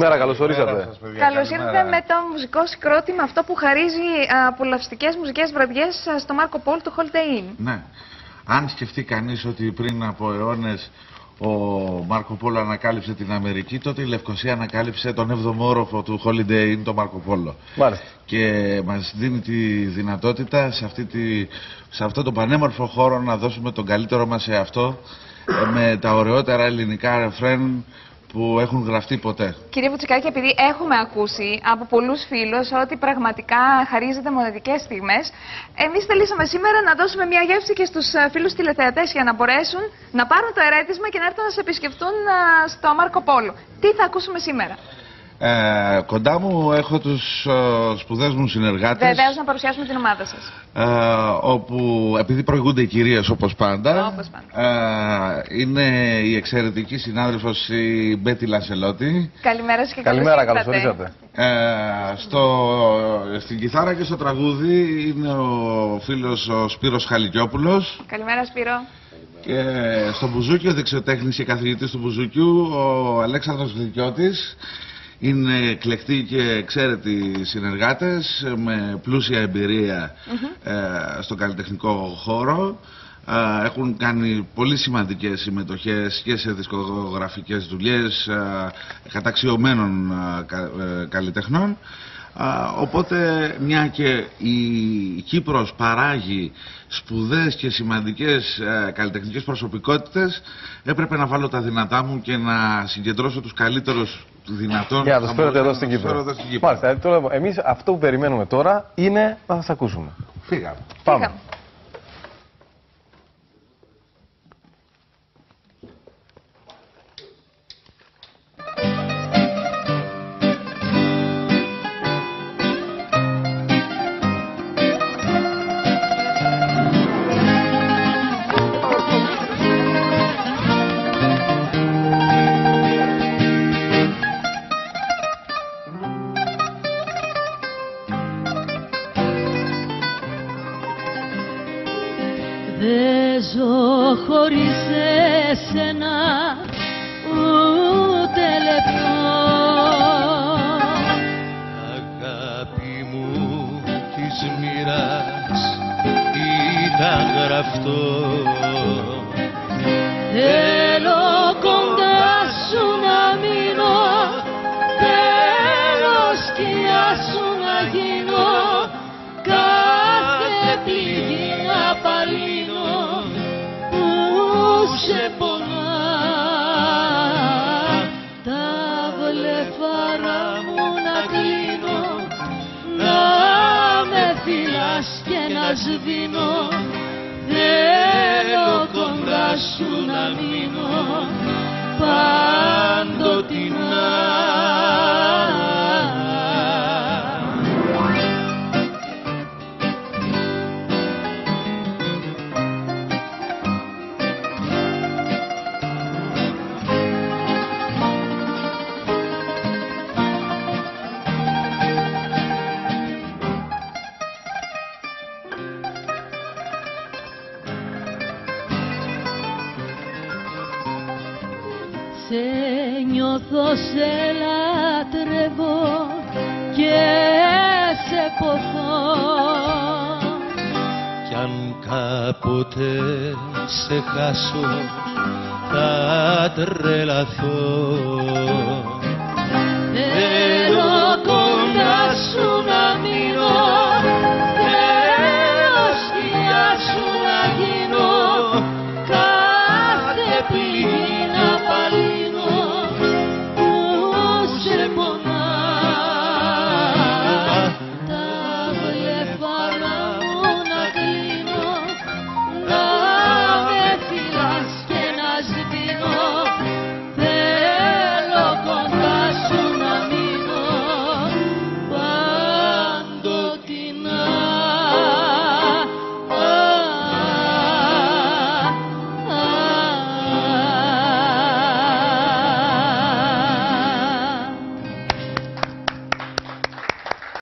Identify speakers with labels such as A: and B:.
A: Καλημέρα, καλώς ορίσατε.
B: Καλώς ήρθατε με το μουσικό συγκρότημα αυτό που χαρίζει απολαυστικές μουσικές βραδιές στο Μάρκο Πόλ του Holiday Inn.
C: Ναι. Αν σκεφτεί κανείς ότι πριν από αιώνες ο Μάρκο Πόλο ανακάλυψε την Αμερική, τότε η Λευκοσία ανακάλυψε τον 7ο όροφο του Holiday Inn, τον Μάρκο Πόλο.
A: Μάλιστα.
C: Και μας δίνει τη δυνατότητα σε, αυτή τη, σε αυτό το πανέμορφο χώρο να δώσουμε τον καλύτερο μας σε αυτό ε, με τα ωραιότερα ελληνικά ρεφρέν που έχουν γραφτεί ποτέ.
B: Κύριε Βουτσικάκη, επειδή έχουμε ακούσει από πολλούς φίλους ότι πραγματικά χαρίζεται μοναδικές στιγμές, εμείς θελήσαμε σήμερα να δώσουμε μια γεύση και στους φίλους τηλεθεατές για να μπορέσουν να πάρουν το ερέτημα και να έρθουν να σε επισκεφτούν στο Μάρκο Πόλο. Τι θα ακούσουμε σήμερα;
C: Ε, κοντά μου έχω τους ε, σπουδαίους μου συνεργάτες.
B: Βεβαίως να παρουσιάσουμε την ομάδα σας.
C: Ε, Όπου επειδή προηγούνται οι κυρίες όπως πάντα,
B: όπως πάντα.
C: Ε, Είναι η εξαιρετική συνάδελφος η Μπέτη Λασελότη
B: Καλημέρα σας και
A: Καλημέρα, καλώς ορίσατε
C: ε, στο, Στην κιθάρα και στο τραγούδι είναι ο φίλος ο Σπύρος Χαλικιόπουλος.
B: Καλημέρα Σπύρο.
C: Και στο μπουζούκι ο δεξιοτέχνης και καθηγητής του μπουζούκιου ο Αλέξανδρος Γλυκιώτης είναι εκλεκτοί και εξαίρετοι συνεργάτες με πλούσια εμπειρία ε, στον καλλιτεχνικό χώρο. Ε, έχουν κάνει πολύ σημαντικές συμμετοχές και σε δισκογραφικές δουλειές ε, καταξιωμένων ε, καλλιτεχνών. Οπότε μια και η Κύπρος παράγει σπουδές και σημαντικές ε, καλλιτεχνικές προσωπικότητες έπρεπε να βάλω τα δυνατά μου και να συγκεντρώσω τους καλύτερους δυνατών
A: Για να τους φέρετε εδώ στην Κύπρο. Μάλιστα, τώρα εμείς αυτό που περιμένουμε τώρα είναι να σας ακούσουμε.
C: Φύγαμε.
A: Πάμε.
B: Φύγαμε.
D: Ζω χωρίς εσένα ούτε λεπτό.
E: Αγάπη μου της μοίρας ήταν γραφτό.
D: Θέλω βλεφάρα μου να κλείνω Να με φυλάς και να σβήνω Θέλω κοντά σου να μείνω παντοτινά. Σε νιώθω, σε λατρεύω και σε ποθώ
E: Κι αν κάποτε σε χάσω θα τρελαθώ